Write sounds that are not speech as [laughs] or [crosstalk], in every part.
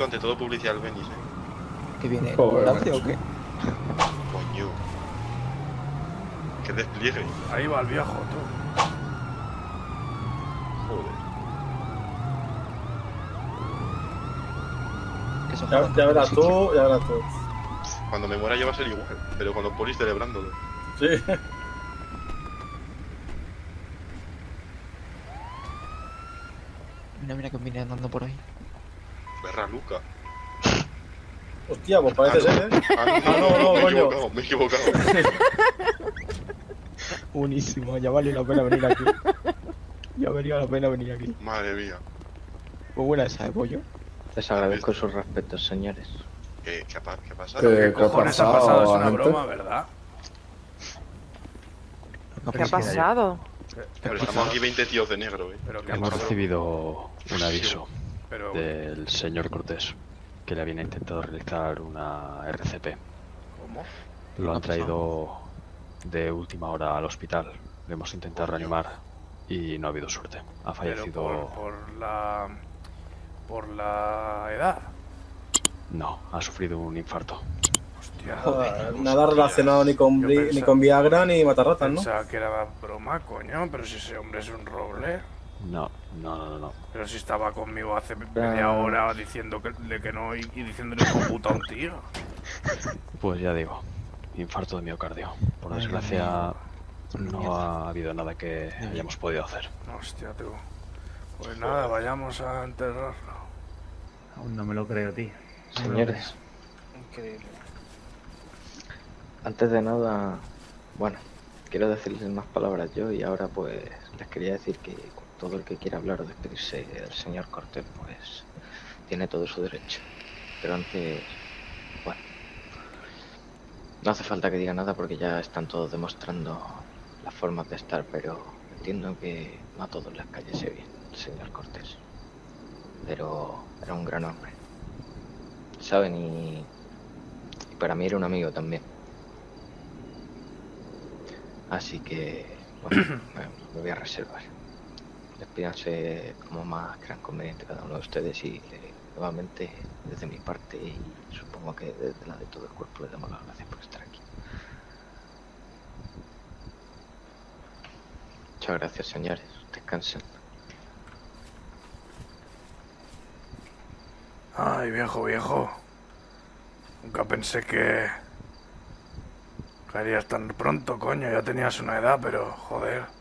esto ante todo publicidad al Benis, eh. ¿Qué viene? ¿Ambulancia o qué? Coño. Que despliegue. Ahí va el viejo, tú. Joder. Ya, ya verás tú, ya verás tú. Cuando me muera ya va a ser igual, pero con los polis celebrándolo. Sí. Mira, mira que viene andando por ahí. Verra Luca. Hostia, pues parece ser, ¿eh? Ah, no, Ah, no, no, me he coño. equivocado, me he equivocado. [laughs] Buenísimo, ya vale la pena venir aquí. Ya valía la pena venir aquí. Madre mía. Muy buena esa de pollo. Les agradezco sus respetos, señores. ¿Qué, qué, ha, qué ha pasado? ¿Qué- ¿Qué ha cojones ha pasado, pasado? Es una agente? broma, ¿verdad? ¿Qué ha pasado? Pero estamos aquí 20 tíos de negro, eh. Pero Hemos recibido un aviso Pero, del señor Cortés que le habían intentado realizar una RCP. ¿cómo? Lo ha han traído de última hora al hospital. Le hemos intentado reanimar y no ha habido suerte. Ha Pero fallecido. por, por la... Por la edad. No, ha sufrido un infarto. Hostia. Joder, Nada relacionado ni con, pensaba- ni con Viagra ni matarratas, ¿no? Pensaba que era broma, coño, pero si ese hombre es un roble. No, no, no, no. no. Pero si estaba conmigo hace media hora diciendo que, de que no y, y diciéndole hijo puta a un tío. Pues ya digo, infarto de miocardio. Por desgracia, no ha habido nada que hayamos podido hacer. Hostia, tú. Pues nada, vayamos a enterrarlo. Aún no me lo creo, tío. No Señores, Increíble. antes de nada, bueno, quiero decirles unas palabras yo y ahora pues les quería decir que todo el que quiera hablar o despedirse del señor Cortés pues tiene todo su derecho. Pero antes, bueno, no hace falta que diga nada porque ya están todos demostrando las formas de estar, pero entiendo que no a todos les cayese bien el señor Cortés. Pero era un gran hombre. ¿Saben? Y, y para mí era un amigo también. Así que, bueno, [coughs] me voy a reservar. Despídanse como más gran conveniente cada uno de ustedes y eh, nuevamente desde mi parte y supongo que desde la de todo el cuerpo le damos las gracias por estar aquí. Muchas gracias, señores. Descansen. Ay, viejo, viejo. Nunca pensé que... harías tan pronto, coño. Ya tenías una edad, pero joder.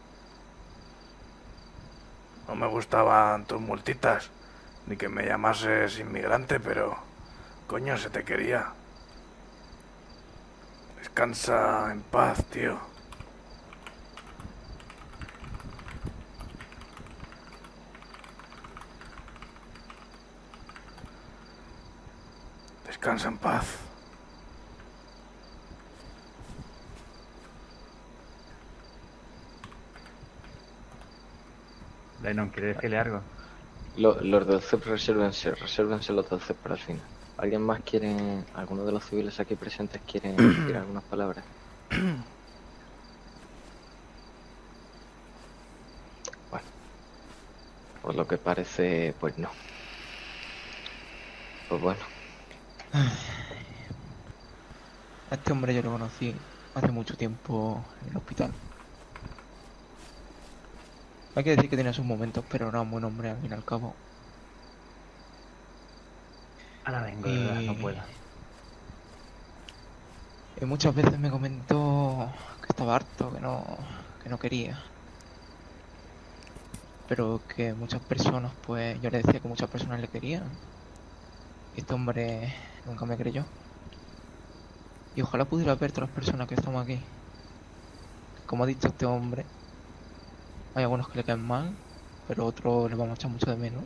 No me gustaban tus multitas. Ni que me llamases inmigrante, pero... Coño, se te quería. Descansa en paz, tío. Descansa en paz. Lennon, ¿quiere decirle algo? Lo- los del CEP resérvense, resérvense los del CEP para el final. ¿Alguien más quiere, alguno de los civiles aquí presentes quiere [clears throat] decir algunas palabras? [clears throat] Bueno, por lo que parece, pues no. Pues bueno, A este hombre yo lo conocí hace mucho tiempo en el hospital. Hay que decir que tenía sus momentos, pero era un buen hombre al fin y al cabo. Ahora vengo, de verdad, no Y- puedo. Y muchas veces me comentó que estaba harto, que no, que no quería. Pero que muchas personas, pues yo le decía que muchas personas le querían. Y este hombre nunca me creyó. Y ojalá pudiera ver todas las personas que estamos aquí. Como ha dicho este hombre, hay algunos que le caen mal, pero otros le vamos a echar mucho de menos.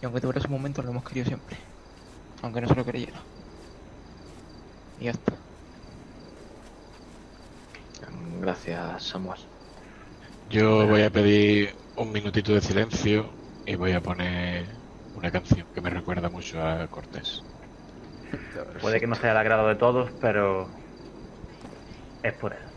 Y aunque tuviera su momento, lo hemos querido siempre. Aunque no se lo creyera. Y ya está. gracias Samuel. Yo voy a pedir un minutito de silencio y voy a poner una canción que me recuerda mucho a Cortés. Puede que no sea el agrado de todos, pero es por él.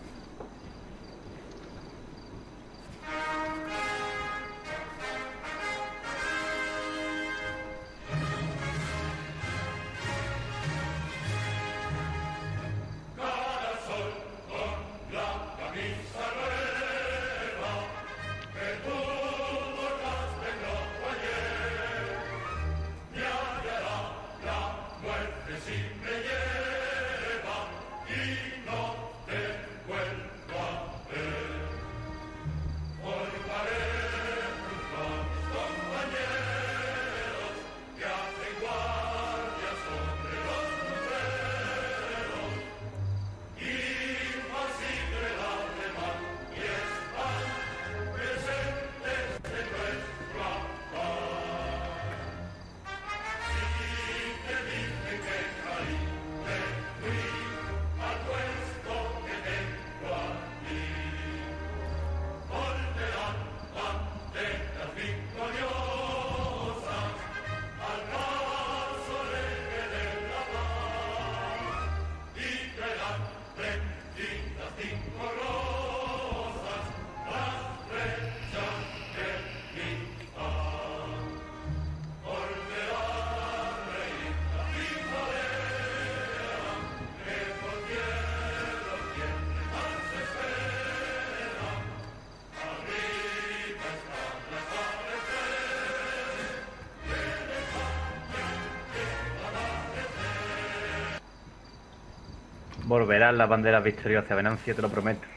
Volverán las banderas victoriosas, Venancio, te lo prometo.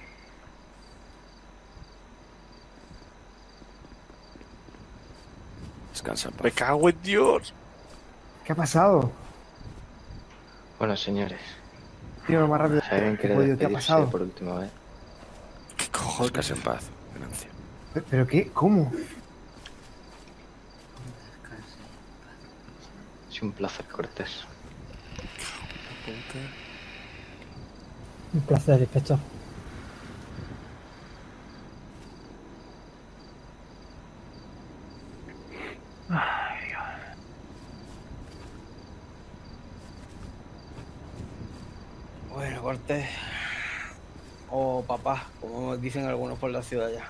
Descansa en paz. Me cago en Dios. ¿Qué ha pasado? Bueno, señores. Tío, lo más rápido que podido. ¿Qué ha pasado? por última vez. Descansa en paz, Venancio. ¿Pero- ¿Pero qué? ¿Cómo? Es un placer, Cortés. Un placer, inspector. Bueno, Cortés. O papá, como dicen algunos por la ciudad ya.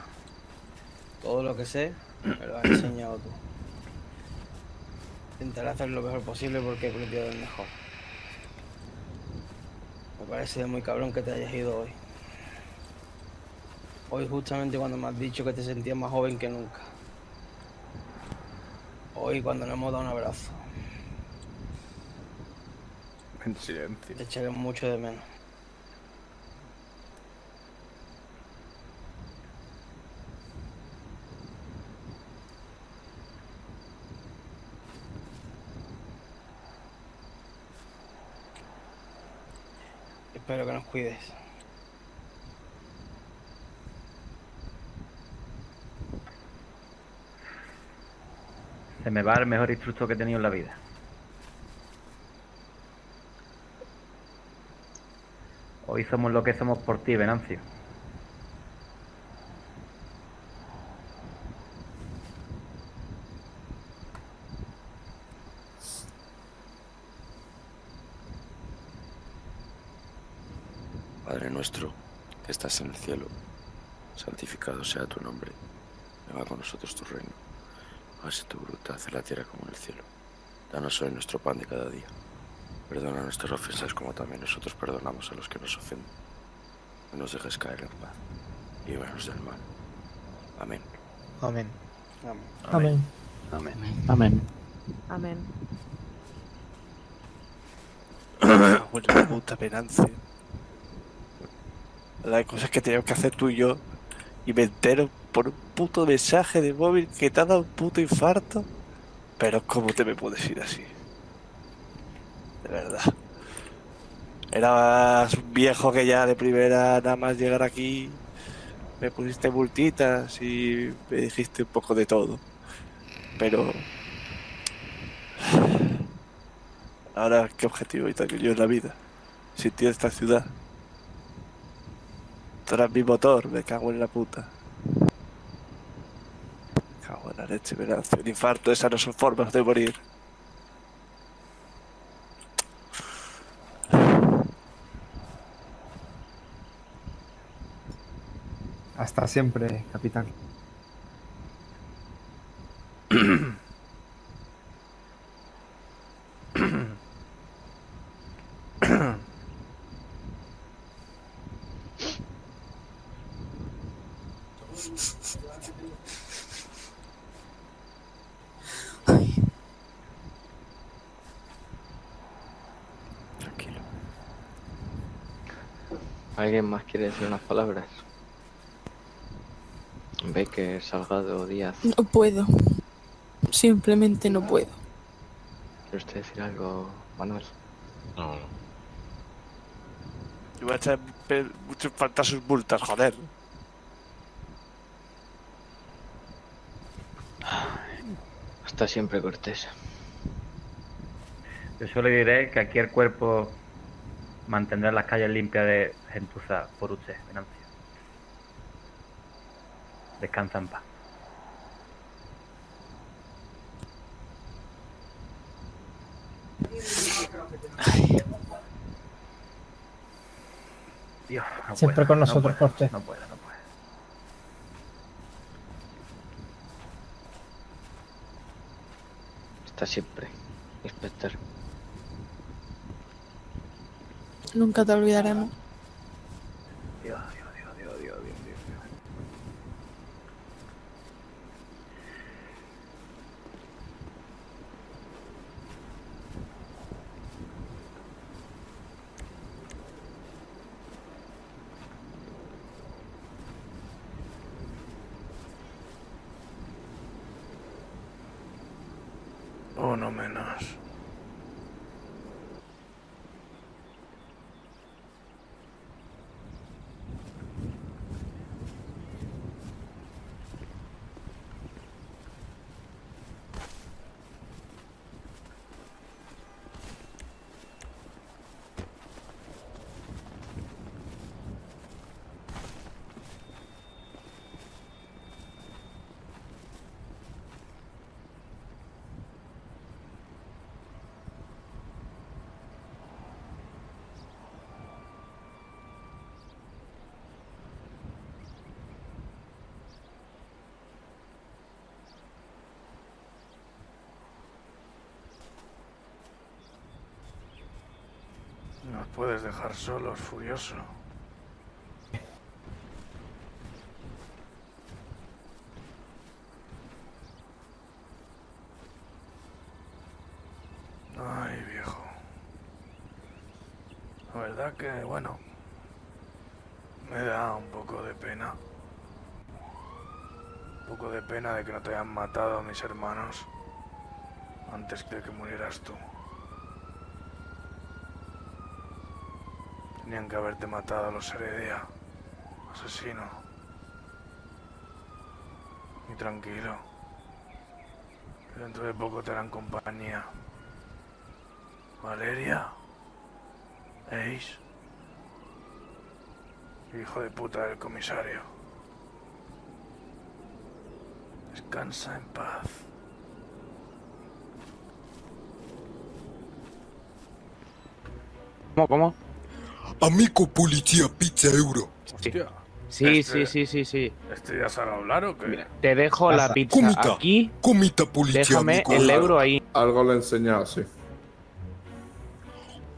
Todo lo que sé me lo has enseñado tú. Intentaré hacer lo mejor posible porque he cometido el mejor. Me parece muy cabrón que te hayas ido hoy. Hoy justamente cuando me has dicho que te sentías más joven que nunca. Hoy cuando nos hemos dado un abrazo. En silencio. Te echaré mucho de menos. Espero que nos cuides. Se me va el mejor instructor que he tenido en la vida. Hoy somos lo que somos por ti, Venancio. Padre nuestro, que estás en el cielo, santificado sea tu nombre. Venga con nosotros tu reino. Hágase tu voluntad en la tierra como en el cielo. Danos hoy nuestro pan de cada día. Perdona nuestras ofensas como también nosotros perdonamos a los que nos ofenden. No nos dejes caer en paz. Líbranos del mal. Amén. Amén. Amén. Amén. Amén. Amén. Bueno, puta Venancio. Las cosas que teníamos que hacer tú y yo. Y me entero por un puto mensaje de móvil que te ha dado un puto infarto. Pero ¿cómo te me puedes ir así? De verdad. Eras un viejo que ya de primera nada más llegar aquí me pusiste multitas y me dijiste un poco de todo. Pero [sighs] ahora qué objetivo tengo yo en la vida. Sin ti esta ciudad. Tú eras mi motor, me cago en la puta. Me cago en la leche, Venancio. El infarto, esas no son formas de morir. Hasta siempre, capitán. ¿Alguien más quiere decir unas palabras? Ve que Salgado Díaz. No puedo. Simplemente no puedo. ¿Quiere usted decir algo, Manuel? No, no. Y va a echar mucho en falta sus multas, joder. Está siempre cortés. Yo solo diré que aquí el cuerpo mantendrá las calles limpias de gentuza por usted, Venancio. Descansa en paz. Dios, no Siempre puedo, con no nosotros, puedo, Cortés. No puedo, no puedo. Está siempre, inspector. Nunca te olvidaremos Dios, Dios, Dios, Dios. Uno menos. Nos puedes dejar solos, furioso. Ay, viejo. La verdad que, bueno, me da un poco de pena. Un poco de pena de que no te hayan matado a mis hermanos antes de que murieras tú. Tenían que haberte matado a los Heredia, asesino. Y tranquilo. que Dentro de poco te harán compañía. Valeria. Ace. Hijo de puta del comisario. Descansa en paz. ¿Cómo, cómo? Amico policía pizza euro. Hostia. Sí, Este- sí, sí, sí, sí. ¿Este ya sabe hablar o qué? Te dejo la pizza Comita. aquí. Comita policía Déjame amico. el euro ahí. Algo le he enseñado, sí.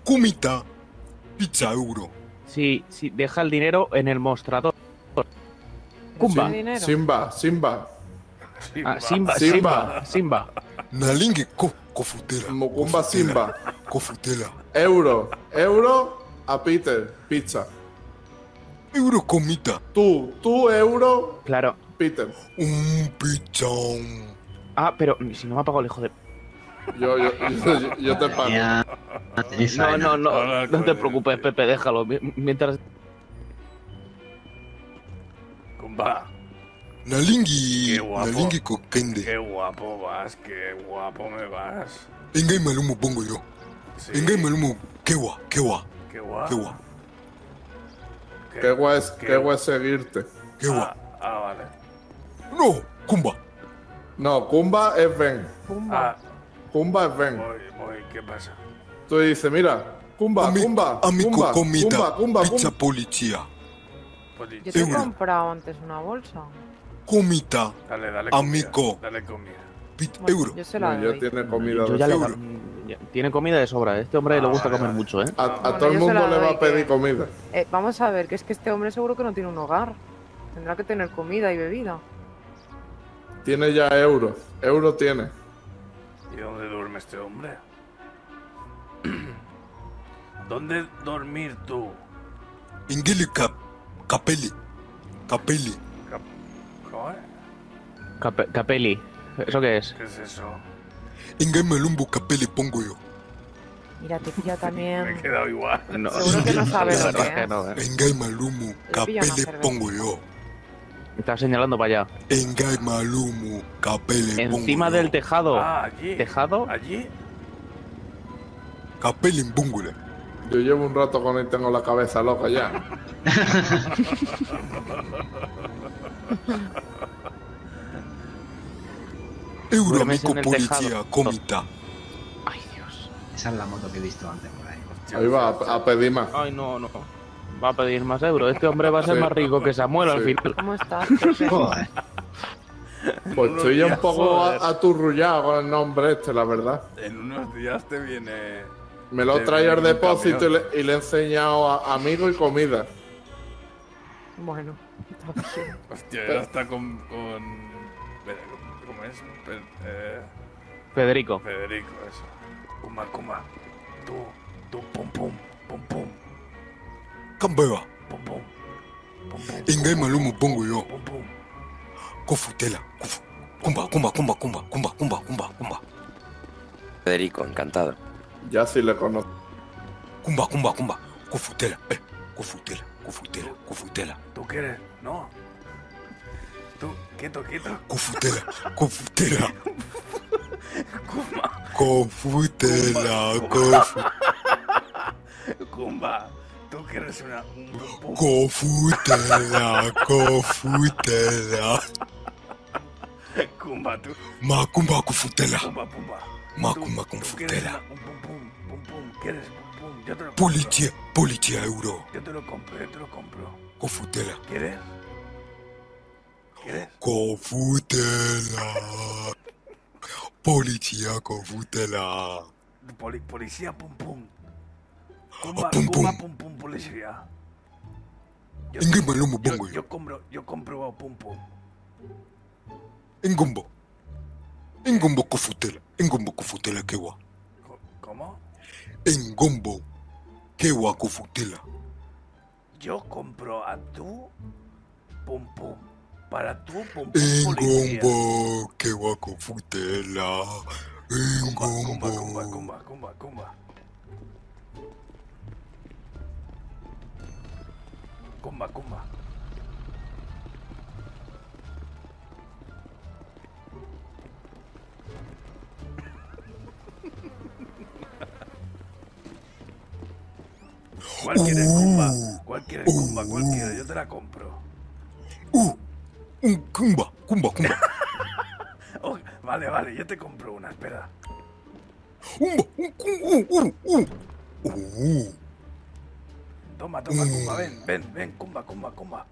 Comita pizza euro. Sí, sí, deja el dinero en el mostrador. Kumba. Sim- Simba, Simba. Ah, Simba, Simba, Simba. Nalingue co cofutela. Mukumba Simba. Cofutela. Euro, euro a Peter, pizza. Euro comita. Tú, tú euro, Claro. Peter. Un pichón. Ah, pero si no me ha pagado el hijo de. Yo, yo, yo, yo te pago. No, no, no. No te preocupes, Pepe, déjalo. mi- Mientras. Kumba. Nalingi. Qué guapo. Nalingi kokende. Qué guapo vas, qué guapo me vas. Venga y malumo pongo yo. Sí. Venga y malumo. Kewa, kewa. Qué guapo. Kewa. Qué guay es, qué guay es seguirte. Kewa. Ah, vale. No, Kumba. No, Kumba es Ben. Ah, Kumba es Ben. voy, voy, ¿qué pasa? Tú dices, mira, Kumba, Ami- Kumba, Amico Kumba, comita. Kumba, Kumba, Pizza Kumba. policía. Yo te he Euro. comprado antes una bolsa. Comita. Dale, dale comida. Amico. Dale comida. Pit Bueno, euro. Yo se la No, ya doy. tiene comida. Yo de ya le sobra. Tiene comida de sobra. A este hombre le Ah, gusta comer mucho, ¿eh? A, a Bueno, todo el mundo le va a pedir que- comida. Eh, vamos a ver, que es que este hombre seguro que no tiene un hogar. Tendrá que tener comida y bebida. Tiene ya euro. Euro tiene. ¿Y dónde duerme este hombre? [clears throat] ¿Dónde dormir tú? Ingeli cap, capelli, capelli. ¿Cómo es? Cape- Capelli. ¿Eso qué es? ¿Qué es eso? Ingai malumbo capelli pongo yo. Mira, te pilla también. [laughs] Me he quedado igual. No, Seguro que no sabes la lo que no, ¿eh? Capelli cerveza. pongo yo. Está señalando para allá. Engai malumu capelli pongo Encima yo. del tejado. Ah, allí. ¿Tejado? Allí. Capelli bungule. Yo llevo un rato con él y tengo la cabeza loca ya. [laughs] Euro Duermes amigo en el policía comita. Esa es la moto que he visto antes por ahí. Ahí va, a, a pedir más. Ay, no, no. Va a pedir más euros. Este hombre va a ser Sí. más rico que Samuel al final. ¿Cómo estás? Joder. Pues estoy ya un poco aturrullado con el nombre este, la verdad. En unos días te viene. Me lo traído al depósito y le, y le he enseñado a amigo y comida. Bueno, está bien. Hostia, ya está con. con... ¿Cómo es? Pe- eh, Federico. Federico, eso. Kuma, Kuma. Tú, tú, pum, pum, pum, pum, Cambeba. pum, pum. Engai malumu pongo yo. Pum, pum. Kofutela. Kofu. Kumba, kumba, kumba, kumba, kumba, kumba, kumba, kumba. Federico, encantado. Ya sí le conozco. Kumba, kumba, kumba. Kofutela. Eh. Kofutela, kofutela, kofutela. ¿Tú quieres? No. Tú, quieto, quieto. Kofutela, kofutela. Kuma. Kofutela, kofu. Kumba. Tú quieres una. Un pum, pum. Kofutela, kofutela. Kumba, tú. Ma kumba kofutela. Kumba, pumba. Ma Tú- kumba tú quieres una- pum, pum, te lo compro. Policía, policía euro. Yo te lo compro, yo te lo compro. Kofutela. ¿Quieres? Kofutela. Policía. Poli- policía, pum, pum. Pum, kumba, pum. pum, pum, policía. Yo, En qué malumo yo, pongo yo. yo compro, yo compro a pum, pum. En gombo. En gombo kofutela. En gombo kofutela kewa. ¿Cómo? En gombo kewa kofutela. Yo compro a tú, pum, pum. Para tú, pum, kewa kofutela. En Kumba, gombo. kumba, kumba, kumba, kumba. Kumba, kumba. ¿Cuál quieres, Kumba? ¿Cuál quieres, Kumba? ¿Cuál quieres? Yo te la compro. Un kumba, kumba, kumba. [laughs] Oh, vale, vale, yo te compro una, espera. Umba, un uh, uh, uh. Uh. Toma, toma, Kumba, ven, ven, ven, Kumba, Kumba, Kumba.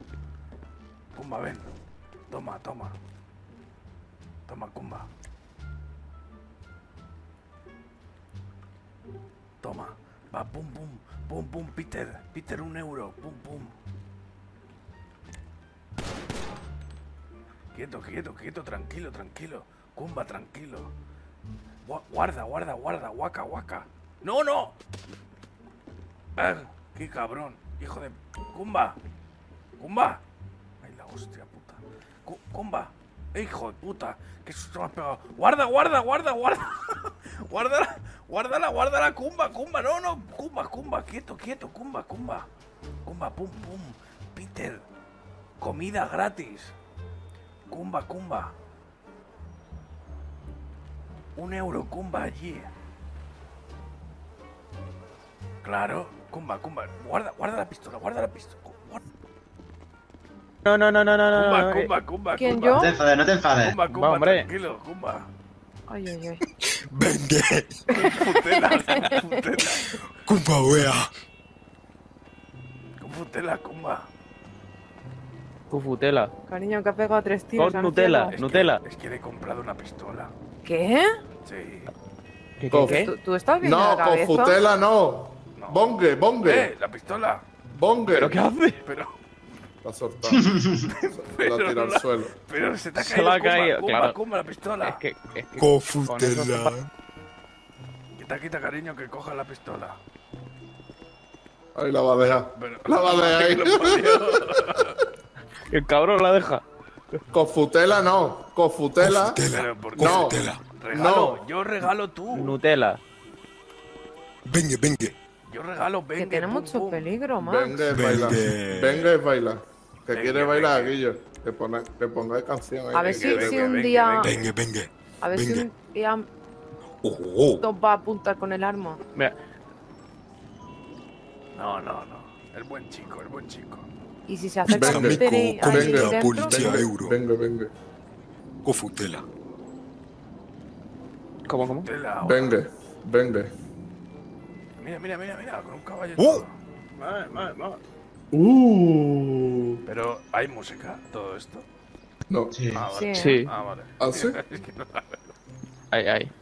Kumba, ven. Toma, toma. Toma, Kumba. Toma. Va, pum, pum, pum, pum, Peter. Peter, un euro. Pum, pum. Quieto, quieto, quieto, tranquilo, tranquilo. Kumba, tranquilo. Gua- Guarda, guarda, guarda, guaca, guaca. ¡No, no! Ver, qué cabrón. Hijo de... Kumba. Kumba. Ay, la hostia puta. Cu- Kumba. Hijo de puta. Que susto me has pegado. Guarda, guarda, guarda, guarda. [laughs] guárdala, guárdala, guárdala. Kumba, Kumba. No, no. Kumba, Kumba. Quieto, quieto. Kumba, Kumba. Kumba, pum, pum. Peter. Comida gratis. Kumba, Kumba. Un euro, Kumba, allí. Claro, Kumba, Kumba. Guarda, guarda la pistola, guarda la pistola. No, no, no, no, no, no. Kumba, no, eh. Kumba, Kumba, ¿Quién, yo? No te enfades, no te enfades. Kumba, Kumba, Va, hombre. tranquilo, Kumba. Ay, ay, ay. [laughs] Vende. Confutela, wea. Confutela, Kumba. Cufutela. Cariño, que ha pegado tres tiros. Con Nutella, cielo. Nutella. Es que le he comprado una pistola. ¿Qué? Sí. ¿Qué, qué, ¿Tú, tú estás viendo No, con futela no. Bongue, bongue. ¡Eh! ¡La pistola! Bongue. ¿Pero qué hace? Pero, La ha soltado. Se pero, la ha tirado la- al suelo. pero se te ha Se caído. la ha caído, claro. La pistola. Es que, es que. Quita, quita, cariño, que coja la pistola. Ahí la va a dejar. Pero- La va a [laughs] dejar ahí. Que. El cabrón la deja. Cofutela no. Cofutela. Pero ¿por qué? No. Regalo, No. yo regalo tú. Nutella. Venga, venga. Yo regalo, Que venga. tiene pum, mucho pum. peligro, Max. Venga y baila. Venga. Venga y baila. Que Venga, quiere bailar, venga. Guillo. Que ponga, que ponga canción ahí. A ver si, Venga, si venga, un día. Venga, venga. A ver si un día Oh, oh. nos va a apuntar con el arma. Mira, No, no, no. El buen chico, el buen chico. Y si se acerca Venga, ahí venga, policía. Euro. venga, venga. Cofutela. ¿Cómo, cómo? Venga, venga. Mira, mira, mira, mira, con un caballo. y ¡Oh! todo. Uh. Pero hay música, todo esto. No. Ah, vale. Sí. Sí. Ah, vale. ¿Ah, sí? [laughs] Es que no la veo. Ahí, ahí.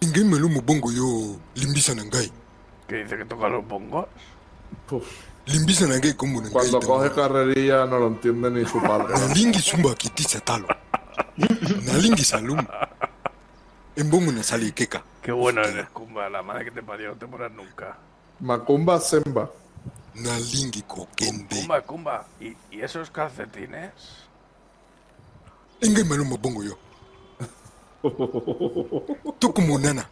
Ingai malumu bongo yo. Limbisa nangai. ¿Qué dice que toca los bongos? Uf. Cuando coge carrerilla no lo entiende ni su padre. [laughs] Nalingi sumba kitisa talo. Nalingi salum. En bongo na sali keka. Qué bueno eres, Kumba. La madre que te parió, no te moras nunca. Macumba Semba. Kumba, Kumba. ¿Y, y esos calcetines? Ingai malumu bongo yo. Tú como nana.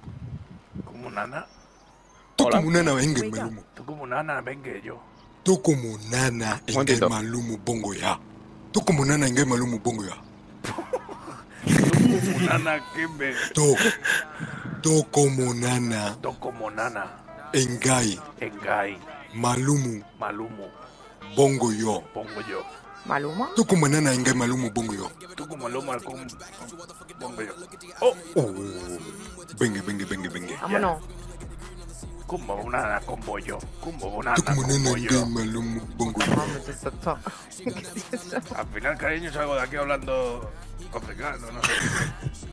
Como nana. Tú como nana ingai malumu. Tú como nana, venga yo. Tú como nana ingai momentito. malumu bongo ya. Tú como nana ingai malumu bongo ya. Como nana, que me. Tú. Tú como nana Tú como nana. ingai Engai, malumu Malumu, bongo yo. pongo yo. ¿Maluma? Tú como nana ingai malumu bongo yo. Tú como Loma, con... pongo yo. Oh. Venga, venga, venga, venga. Vámonos. Como una con bollo. Como una como yo. [laughs] Al final, cariño, salgo de aquí hablando africano, no sé.